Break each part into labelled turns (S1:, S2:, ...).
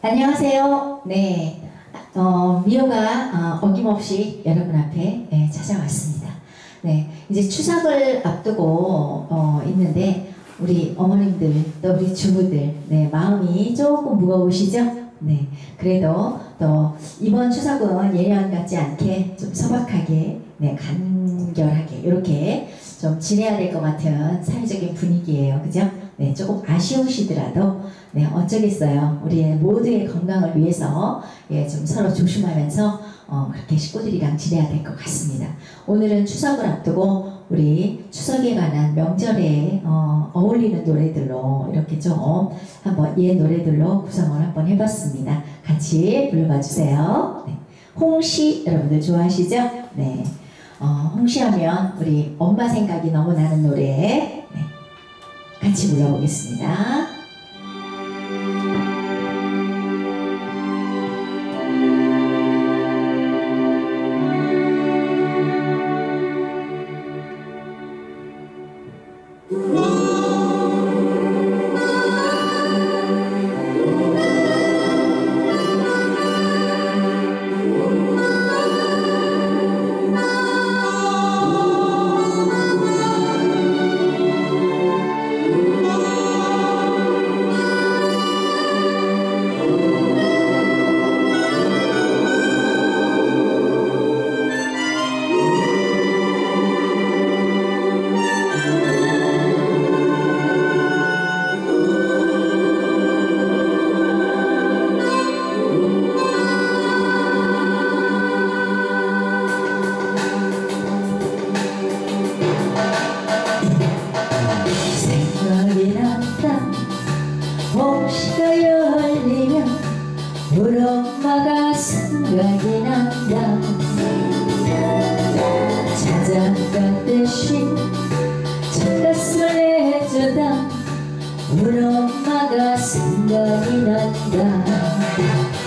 S1: 안녕하세요. 네. 어, 미호가 어, 어김없이 여러분 앞에 네, 찾아왔습니다. 네. 이제 추석을 앞두고 어, 있는데 우리 어머님들 또 우리 주부들 네, 마음이 조금 무거우시죠? 네. 그래도 또 이번 추석은 예년 같지 않게 좀 소박하게 네, 간결하게 이렇게 좀 지내야 될 것 같은 사회적인 분위기예요. 그죠? 네, 조금 아쉬우시더라도 네, 어쩌겠어요. 우리의 모두의 건강을 위해서 예, 좀 서로 조심하면서 어, 그렇게 식구들이랑 지내야 될 것 같습니다. 오늘은 추석을 앞두고 우리 추석에 관한 명절에 어, 어울리는 노래들로 이렇게 좀 한번 옛 노래들로 구성을 한번 해봤습니다. 같이 불러봐 주세요. 네. 홍시 여러분들 좋아하시죠? 네. 어, 홍시 하면 우리 엄마 생각이 너무 나는 노래 네. 같이 불러보겠습니다. 생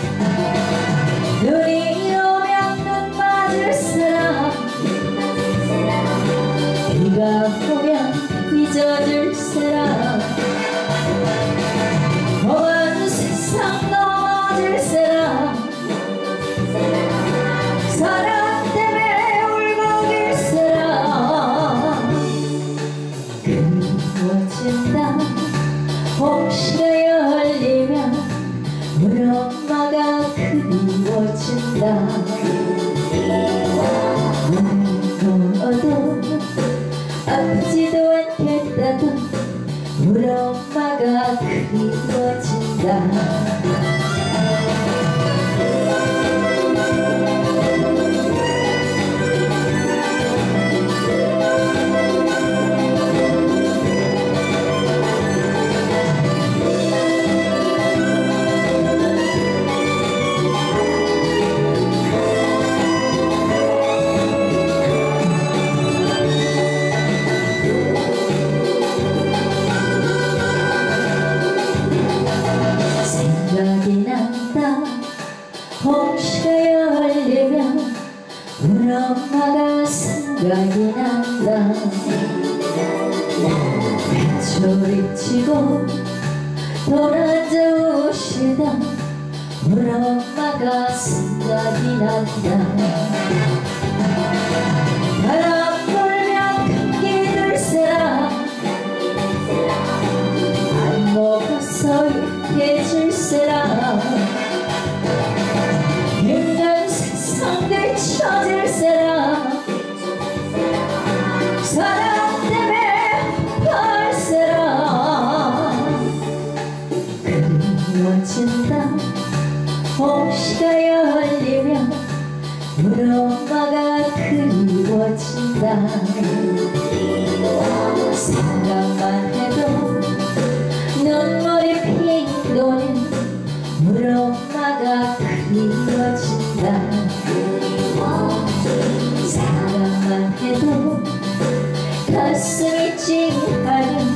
S1: 가슴이 찡하는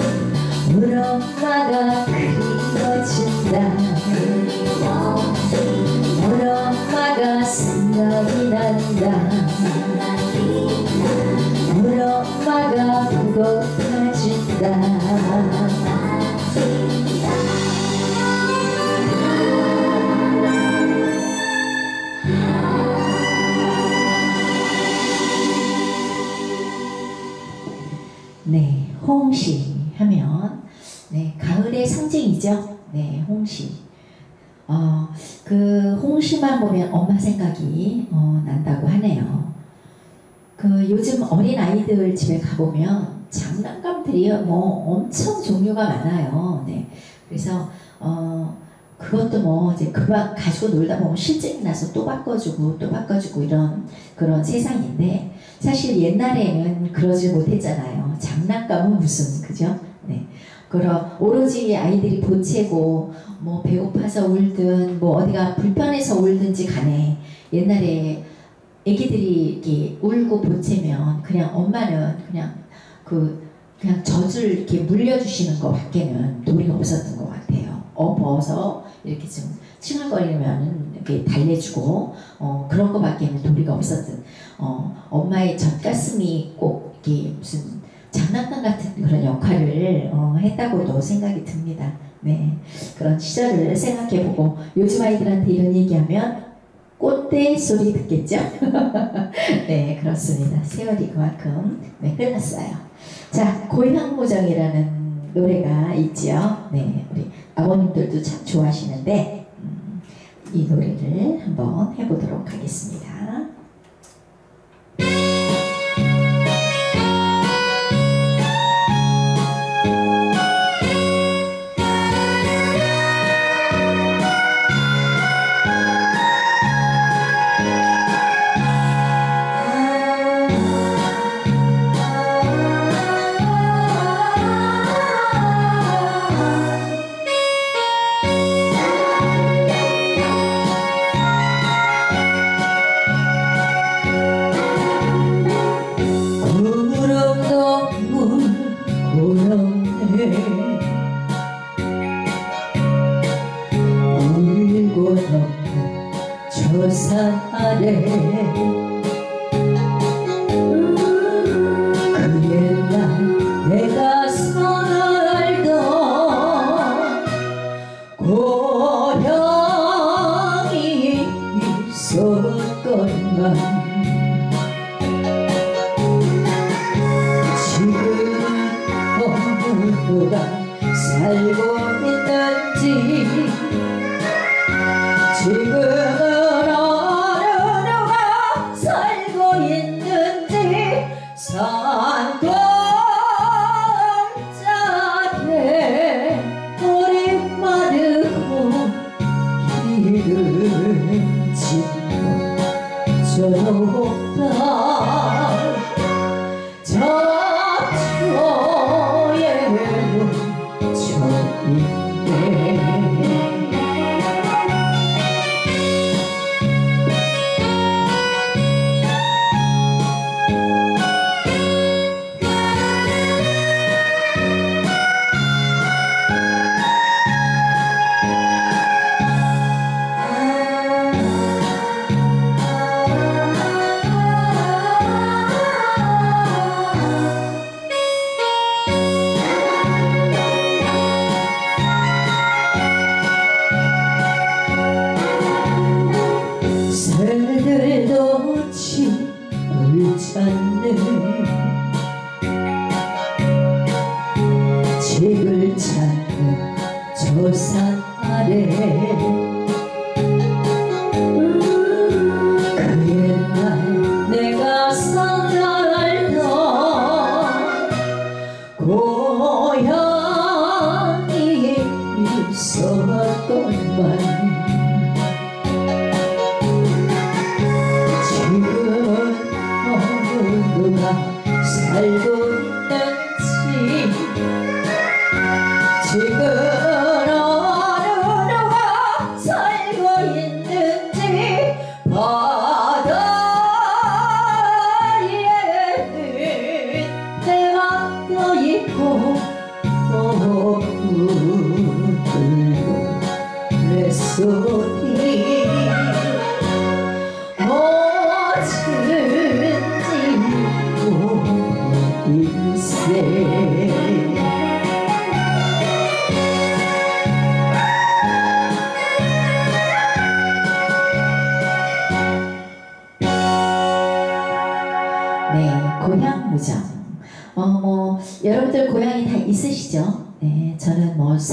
S1: 우리 엄마가 그리워진다. 우리 엄마가 생각이 난다. 우리 엄마가 보고파진다 홍시 하면 네, 가을의 상징이죠. 네, 홍시. 어, 그 홍시만 보면 엄마 생각이 어, 난다고 하네요. 그 요즘 어린 아이들 집에 가보면 장난감들이 뭐 엄청 종류가 많아요. 네, 그래서 어, 그것도 뭐 이제 그만 가지고 놀다 보면 실증이 나서 또 바꿔주고 또 바꿔주고 이런 그런 세상인데 사실 옛날에는 그러지 못했잖아요. 장난감은 무슨 그죠? 네. 그럼 오로지 아이들이 보채고 뭐 배고파서 울든 뭐 어디가 불편해서 울든지 간에 옛날에 애기들이 이렇게 울고 보채면 그냥 엄마는 그냥 그 그냥 젖을 이렇게 물려주시는 것밖에는 도리가 없었던 것 같아요. 업어서 이렇게 좀 칭얼거리면 이렇게 달래주고 어, 그런 것밖에는 도리가 없었던 어, 엄마의 젖가슴이 꼭 이게 무슨 장난감 같은 그런 역할을 어, 했다고도 생각이 듭니다. 네 그런 시절을 생각해보고 요즘 아이들한테 이런 얘기하면 꽃대 소리 듣겠죠? 네 그렇습니다. 세월이 그만큼 네, 흘렀어요. 자 고향무정이라는 노래가 있지요. 네 우리 아버님들도 참 좋아하시는데 음, 이 노래를 한번 해보도록 하겠습니다.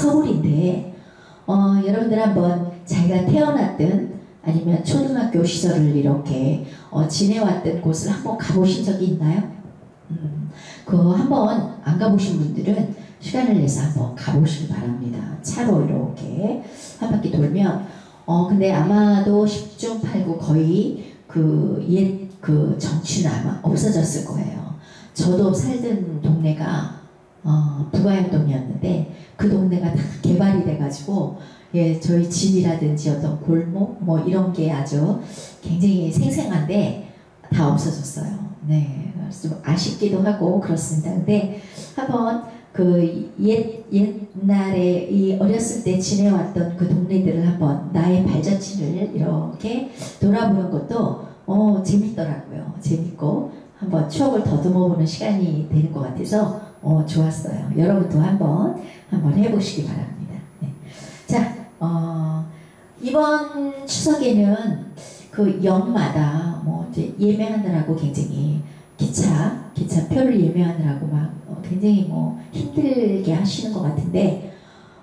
S1: 서울인데, 어, 여러분들 한번 자기가 태어났든 아니면 초등학교 시절을 이렇게 어, 지내왔던 곳을 한번 가보신 적이 있나요? 음, 그 한번 안 가보신 분들은 시간을 내서 한번 가보시기 바랍니다. 차로 이렇게 한 바퀴 돌면, 어, 근데 아마도 10중 8구 거의 그 옛그 정취는 아마 없어졌을 거예요. 저도 살던 동네가 어, 부가양동이었는데 그 동네가 다 개발이 돼가지고 예, 저희 집이라든지 어떤 골목 뭐 이런 게 아주 굉장히 생생한데 다 없어졌어요. 네, 좀 아쉽기도 하고 그렇습니다. 근데 한번 그 옛, 옛날에 이 어렸을 때 지내왔던 그 동네들을 한번 나의 발자취를 이렇게 돌아보는 것도 어, 재밌더라고요. 재밌고 한번 추억을 더듬어 보는 시간이 되는 것 같아서 어, 좋았어요. 여러분도 한번 한번 해보시기 바랍니다. 네. 자, 어, 이번 추석에는 그 연마다 뭐 이제 예매하느라고 굉장히 기차 기차표를 예매하느라고 막 어, 굉장히 뭐 힘들게 하시는 것 같은데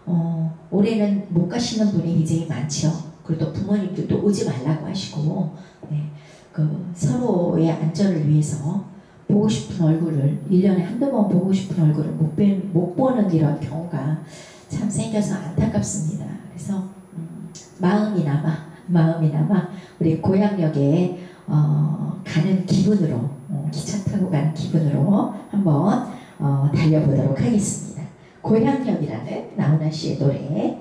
S1: 어, 올해는 못 가시는 분이 굉장히 많죠. 그리고 또 부모님들도 오지 말라고 하시고 네. 그 서로의 안전을 위해서 보고 싶은 얼굴을 1년에 한두 번 보고 싶은 얼굴을 못, 뵈, 못 보는 이런 경우가 참 생겨서 안타깝습니다. 그래서 음, 마음이나마 마음이나마 우리 고향역에 어, 가는 기분으로 어, 기차 타고 가는 기분으로 한번 어, 달려보도록 하겠습니다. 고향역이라는 나훈아 씨의 노래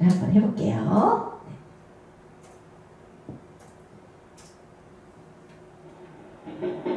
S1: 한번 해볼게요. 여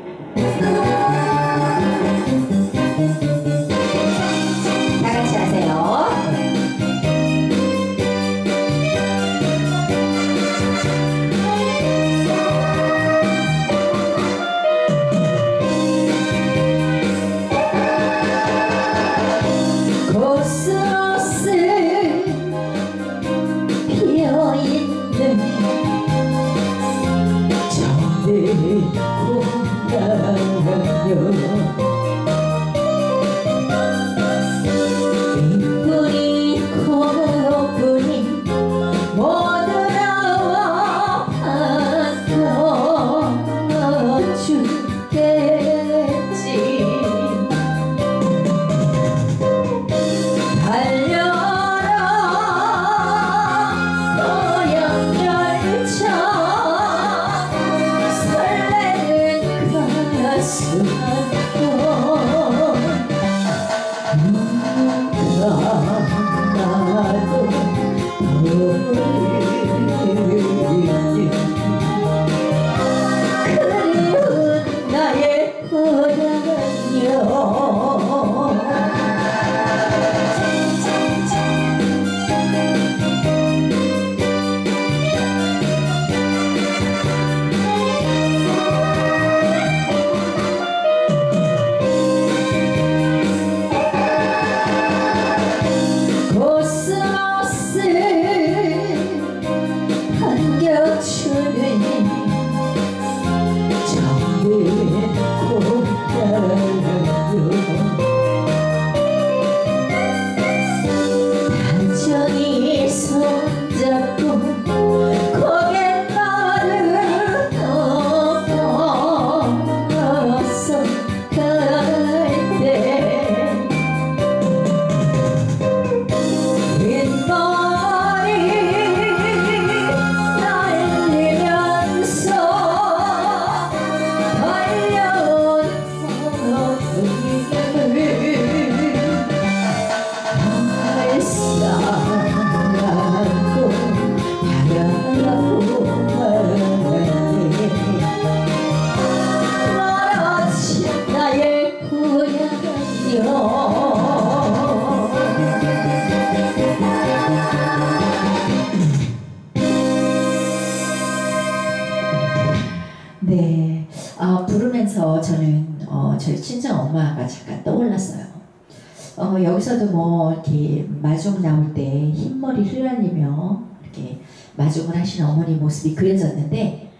S1: 휘날리며 이렇게 마중을 하시는 어머니 모습이 그려졌는데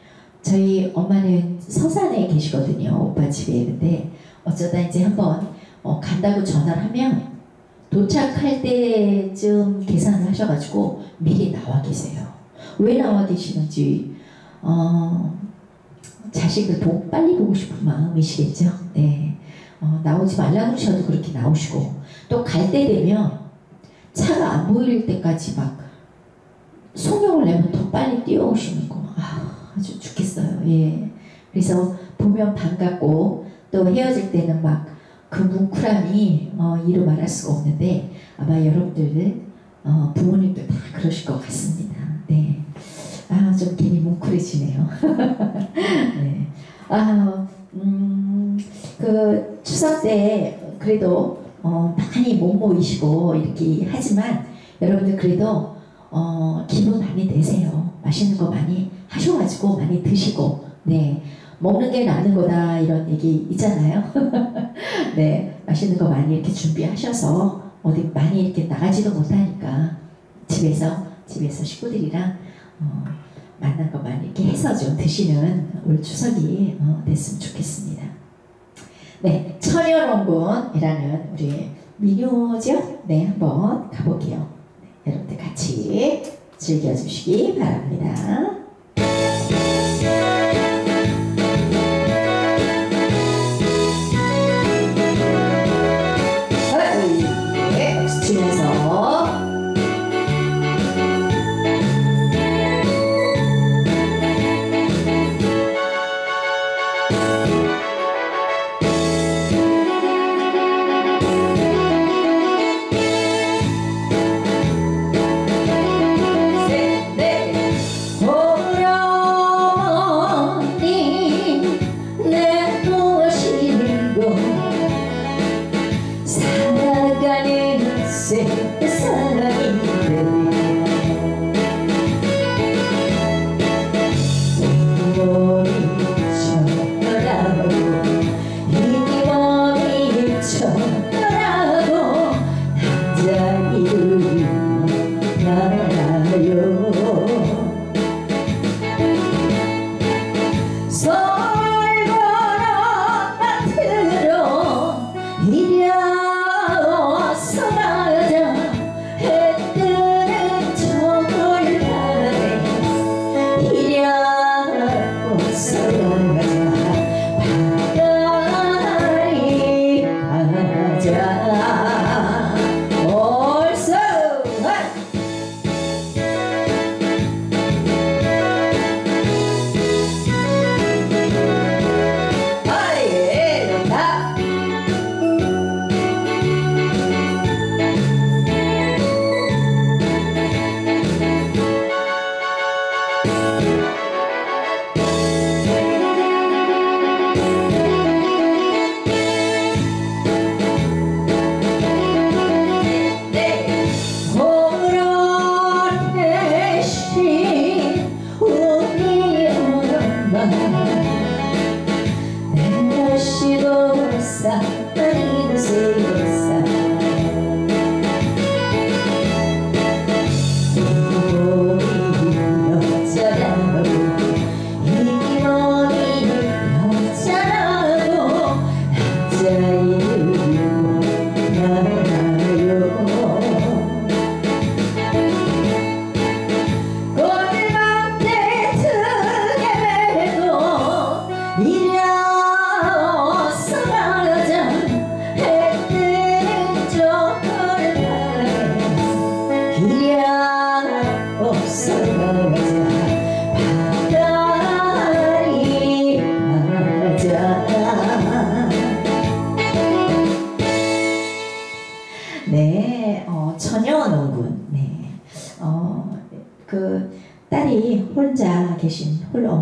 S1: 저희 엄마는 서산에 계시거든요. 오빠 집에. 근데 어쩌다 이제 한번 어, 간다고 전화를 하면 도착할 때쯤 계산을 하셔가지고 미리 나와 계세요. 왜 나와 계시는지 어, 자식을 보, 빨리 보고 싶은 마음이시겠죠. 네. 어, 나오지 말라 그러셔도 그렇게 나오시고 또 갈 때 되면 차가 안 보일 때까지 막 송영을 내면 더 빨리 뛰어오시는 거 아, 아주 죽겠어요. 예. 그래서 보면 반갑고 또 헤어질 때는 막 그 뭉클함이 어, 이루 말할 수가 없는데 아마 여러분들 어, 부모님도 다 그러실 것 같습니다. 네. 아, 좀 괜히 뭉클해지네요. 네. 아, 음, 그 추석 때 그래도 어, 많이 못 모이시고 이렇게 하지만 여러분들 그래도 어, 기분 많이 내세요. 맛있는 거 많이 하셔가지고 많이 드시고 네 먹는 게 나는 거다 이런 얘기 있잖아요. 네 맛있는 거 많이 이렇게 준비하셔서 어디 많이 이렇게 나가지도 못하니까 집에서 집에서 식구들이랑 어, 만난 거 많이 이렇게 해서 좀 드시는 올 추석이 어, 됐으면 좋겠습니다. 네, 천연원군이라는 우리 민요죠? 네, 한번 가볼게요. 네, 여러분들 같이 즐겨주시기 바랍니다.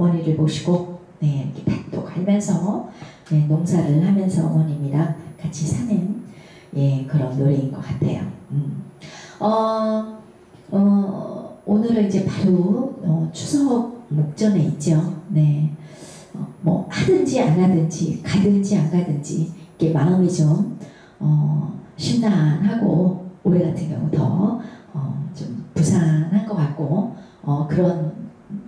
S1: 어머니를 모시고 네, 이렇게 밭도 갈면서 네, 농사를 하면서 어머님이랑 같이 사는 예, 그런 노래인 것 같아요. 음. 어, 어, 오늘은 이제 바로 어, 추석 목전에 있죠. 네, 어, 뭐 하든지 안 하든지 가든지 안 가든지 이게 마음이 좀 어, 심란하고 올해 같은 경우 더 어, 좀 부산한 것 같고 어, 그런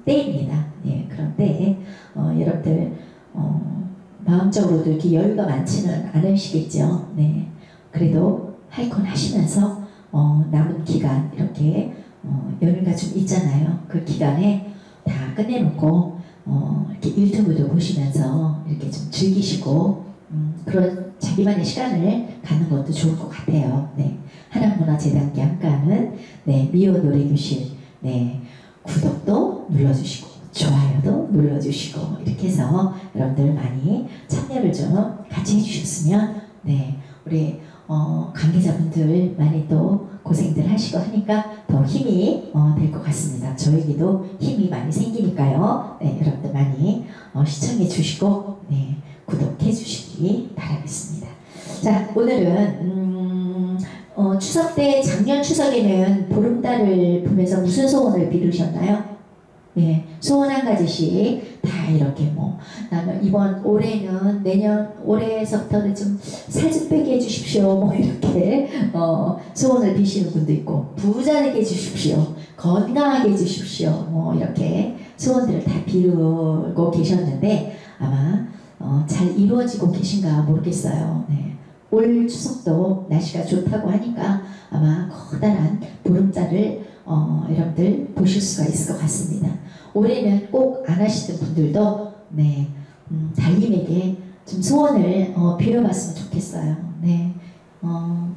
S1: 때입니다. 예, 그런 때에 어, 여러분들 어, 마음적으로도 이렇게 여유가 많지는 않으시겠죠. 네. 그래도 할건 하시면서 어, 남은 기간 이렇게 어, 여유가 좀 있잖아요. 그 기간에 다 끝내놓고 어, 이렇게 유튜브도 보시면서 이렇게 좀 즐기시고 음, 그런 자기만의 시간을 갖는 것도 좋을 것 같아요. 네. 하나문화재단께 함께하는 네, 미오 노래교실 네, 구독도 눌러주시고 좋아요도 눌러주시고 이렇게 해서 여러분들 많이 참여를 좀 같이 해주셨으면 네 우리 어, 관계자분들 많이 또 고생들 하시고 하니까 더 힘이 어, 될 것 같습니다. 저에게도 힘이 많이 생기니까요. 네, 여러분들 많이 어, 시청해 주시고 네, 구독해 주시기 바라겠습니다. 자 오늘은 음, 어, 추석 때 작년 추석에는 보름달을 보면서 무슨 소원을 비르셨나요? 예, 소원 한 가지씩 다 이렇게 뭐 나는 이번 올해는 내년 올해서부터는 좀 살 좀 빼게 해주십시오 뭐 이렇게 어, 소원을 비시는 분도 있고 부자 되게 해주십시오 건강하게 해주십시오 뭐 이렇게 소원들을 다 비르고 계셨는데 아마 어, 잘 이루어지고 계신가 모르겠어요. 네. 올 추석도 날씨가 좋다고 하니까 아마 커다란 보름달을 어, 여러분들 보실 수가 있을 것 같습니다. 올해는 꼭 안 하시는 분들도 네, 음, 달님에게 좀 소원을 어, 빌어봤으면 좋겠어요. 네, 어,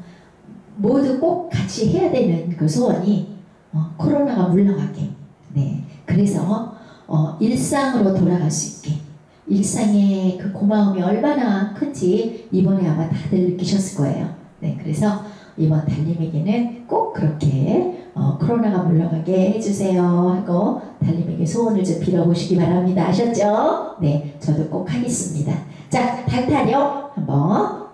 S1: 모두 꼭 같이 해야 되는 그 소원이 어, 코로나가 물러가게. 네, 그래서 어, 일상으로 돌아갈 수 있게. 일상의 그 고마움이 얼마나 큰지 이번에 아마 다들 느끼셨을 거예요. 네, 그래서 이번 달님에게는 꼭 그렇게 어, 코로나가 물러가게 해주세요 하고 달님에게 소원을 좀 빌어보시기 바랍니다. 아셨죠? 네, 저도 꼭 하겠습니다. 자, 달타령 한번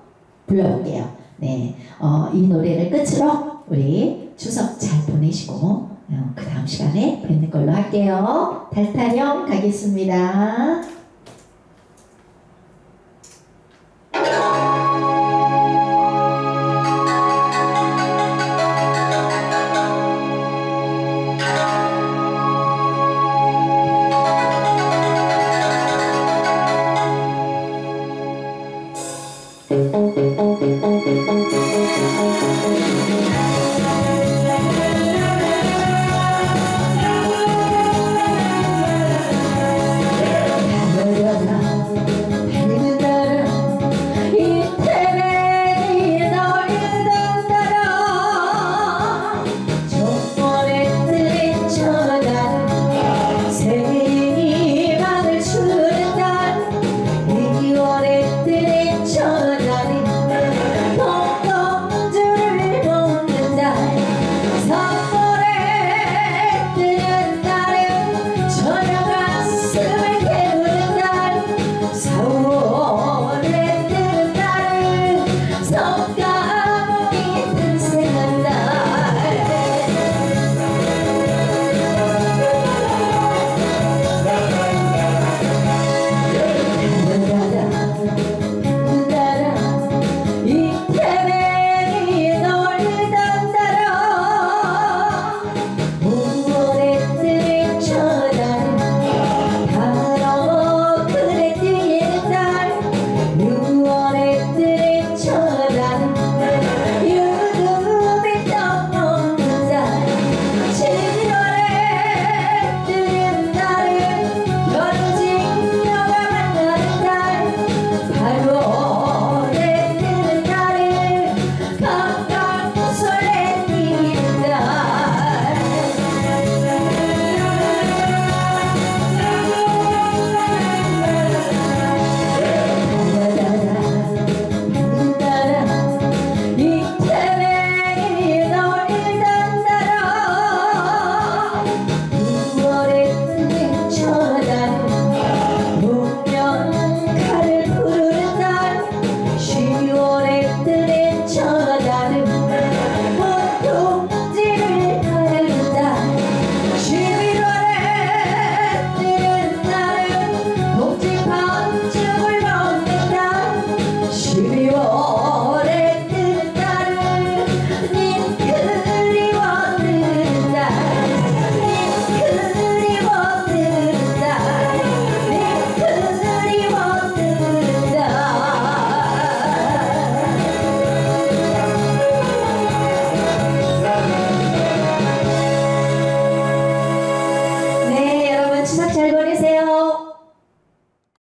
S1: 불러볼게요. 네, 어, 이 노래를 끝으로 우리 추석 잘 보내시고 어, 그 다음 시간에 뵙는 걸로 할게요. 달타령 가겠습니다.